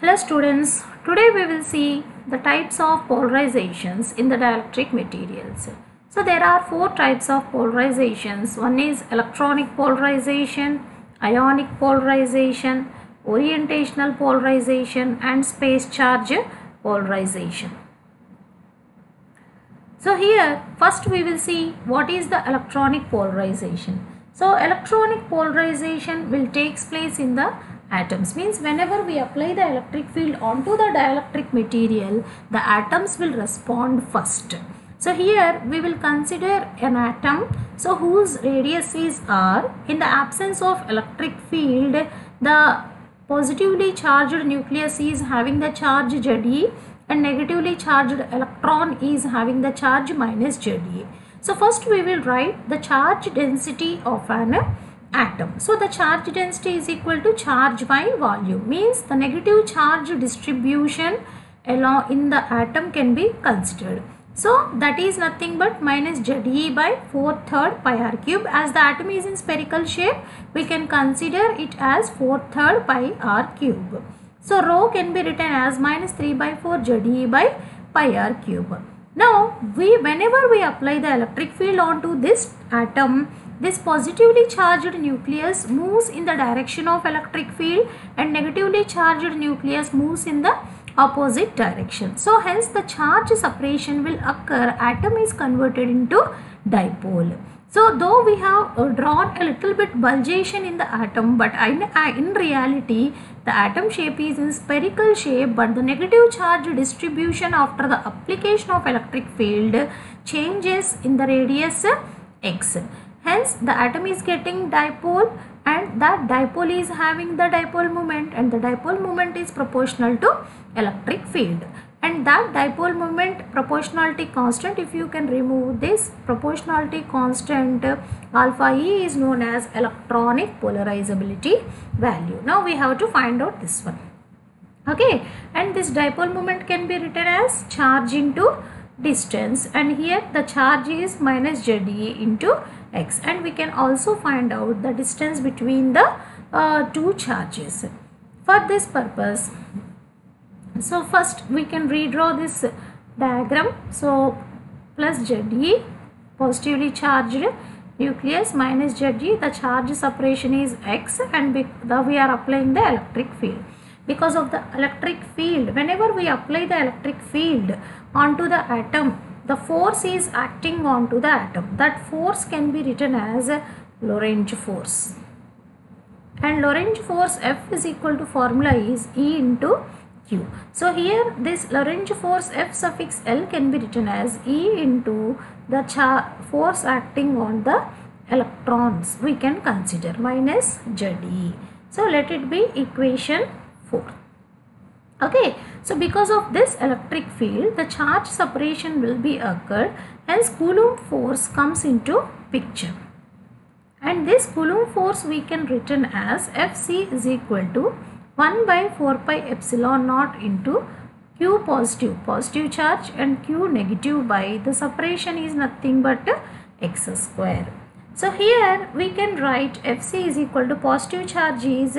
Hello students, today we will see the types of polarizations in the dielectric materials. So there are four types of polarizations. One is electronic polarization, ionic polarization, orientational polarization and space charge polarization. So here first we will see what is the electronic polarization. So electronic polarization will takes place in the atoms means whenever we apply the electric field onto the dielectric material the atoms will respond first. So here we will consider an atom so whose radius is r in the absence of electric field the positively charged nucleus is having the charge Ze and negatively charged electron is having the charge minus Ze. So first we will write the charge density of an atom. So the charge density is equal to charge by volume means the negative charge distribution along in the atom can be considered. So that is nothing but minus Ze by 4 third pi r cube as the atom is in spherical shape we can consider it as 4 third pi r cube. So rho can be written as minus 3 by 4 Ze by pi r cube. Now, we whenever we apply the electric field onto this atom, this positively charged nucleus moves in the direction of electric field and negatively charged nucleus moves in the opposite direction. So, hence the charge separation will occur, atom is converted into dipole. So, though we have uh, drawn a little bit bulgation in the atom, but in, uh, in reality, the atom shape is in spherical shape, but the negative charge distribution after the application of electric field changes in the radius x. Hence, the atom is getting dipole and that dipole is having the dipole moment and the dipole moment is proportional to electric field and that dipole moment proportionality constant if you can remove this proportionality constant alpha E is known as electronic polarizability value. Now we have to find out this one. Okay and this dipole moment can be written as charge into distance and here the charge is minus Ze into x. And we can also find out the distance between the uh, two charges. For this purpose so first we can redraw this diagram. So plus Ze positively charged nucleus minus Ze the charge separation is x and we are applying the electric field because of the electric field whenever we apply the electric field onto the atom the force is acting onto the atom that force can be written as Lorentz force and Lorentz force F is equal to formula is E into Q. So here this Lorentz force F suffix L can be written as E into the force acting on the electrons we can consider minus Ze. So let it be equation 4. Okay, so because of this electric field the charge separation will be occurred hence Coulomb force comes into picture. And this Coulomb force we can written as Fc is equal to 1 by 4 pi epsilon naught into q positive positive charge and q negative by the separation is nothing but x square. So here we can write Fc is equal to positive charge is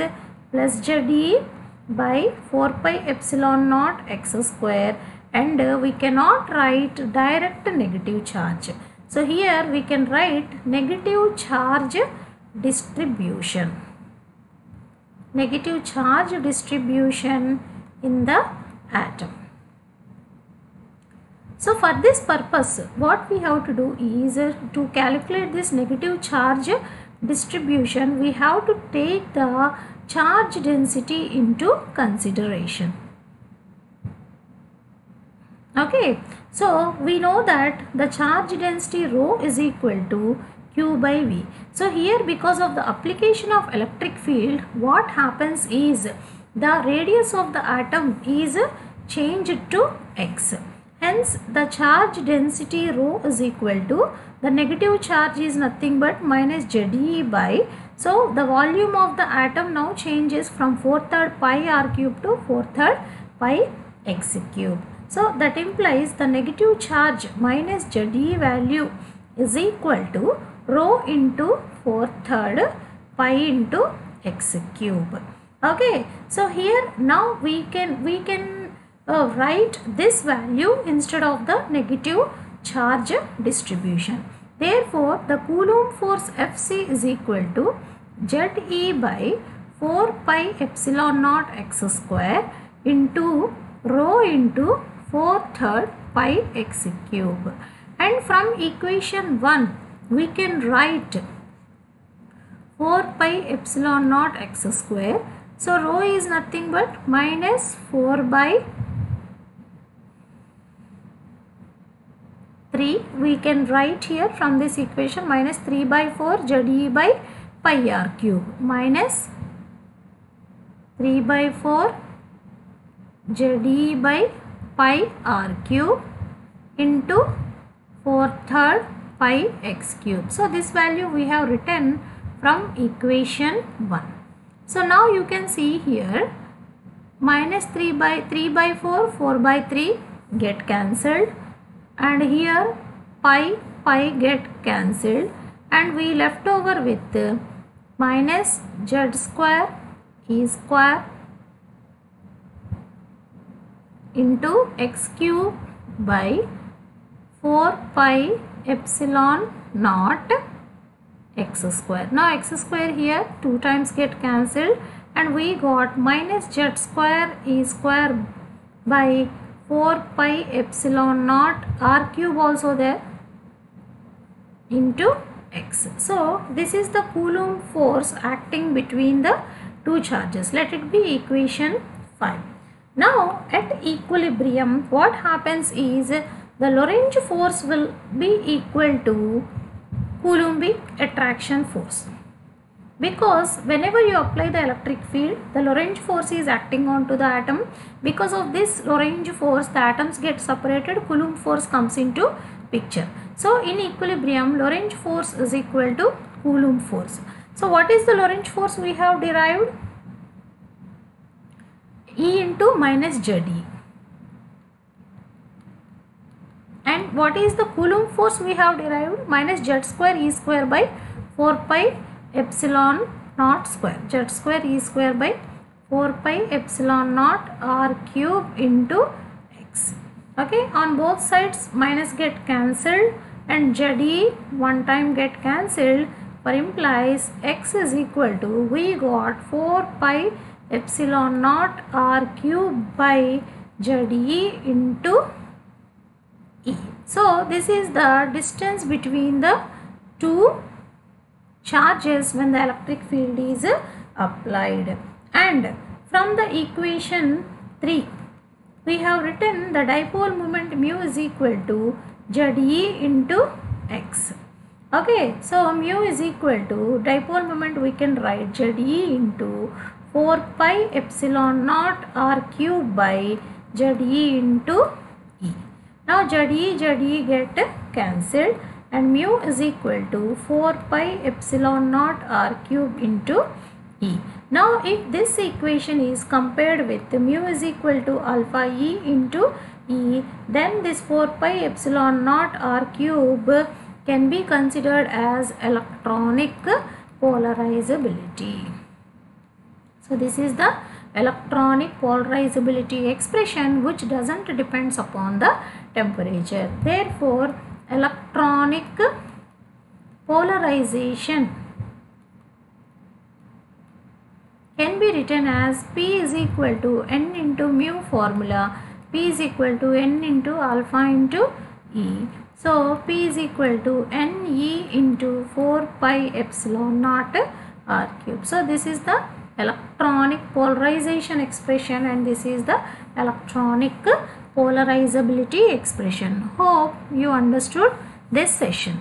plus Ze by 4 pi epsilon naught x square and we cannot write direct negative charge. So here we can write negative charge distribution negative charge distribution in the atom. So for this purpose what we have to do is to calculate this negative charge distribution we have to take the charge density into consideration. Okay, so we know that the charge density rho is equal to q by v. So here because of the application of electric field what happens is the radius of the atom is changed to x. Hence the charge density rho is equal to the negative charge is nothing but minus Ze by so the volume of the atom now changes from 4 third pi r cube to 4 third pi x cube. So that implies the negative charge minus Ze value is equal to rho into 4 third pi into x cube. okay so here now we can we can uh, write this value instead of the negative charge distribution therefore the coulomb force fc is equal to ze by 4 pi epsilon naught x square into rho into 4 third pi x cube. And from equation 1 we can write 4 pi epsilon naught x square. So rho is nothing but minus 4 by 3 we can write here from this equation minus 3 by 4 ze by pi r cube minus 3 by 4 ze by pi r cube into 4 third pi x cube. So this value we have written from equation 1. So now you can see here minus 3 by 3 by 4 4 by 3 get cancelled and here pi pi get cancelled and we left over with minus z square e square into x cube by 4 pi epsilon naught x square. Now x square here 2 times get cancelled and we got minus z square e square by 4 pi epsilon naught r cube also there into x. So this is the Coulomb force acting between the two charges. Let it be equation 5. Now at equilibrium what happens is the Lorentz force will be equal to Coulombic attraction force because whenever you apply the electric field the Lorentz force is acting onto the atom. Because of this Lorentz force the atoms get separated Coulomb force comes into picture. So in equilibrium Lorentz force is equal to Coulomb force. So what is the Lorentz force we have derived? E into minus ZE and what is the Coulomb force we have derived? Minus Z square E square by 4 pi epsilon naught square. Z square e square by 4 pi epsilon naught r cube into x. Okay? On both sides minus get cancelled and ze one time get cancelled for implies x is equal to we got 4 pi epsilon naught r cube by ze into e. So this is the distance between the two charges when the electric field is uh, applied. And from the equation 3 we have written the dipole moment mu is equal to ZE into x. Okay so mu is equal to dipole moment we can write ZE into 4 pi epsilon naught r cube by ZE into E. Now ZE ZE get cancelled and mu is equal to 4 pi epsilon naught r cube into E. Now if this equation is compared with mu is equal to alpha E into E then this 4 pi epsilon naught r cube can be considered as electronic polarizability. So this is the electronic polarizability expression which doesn't depends upon the temperature. Therefore electronic polarization can be written as P is equal to N into mu formula P is equal to N into alpha into E. So P is equal to N E into 4 pi epsilon naught R cube. So this is the electronic polarization expression and this is the electronic polarizability expression. Hope you understood this session.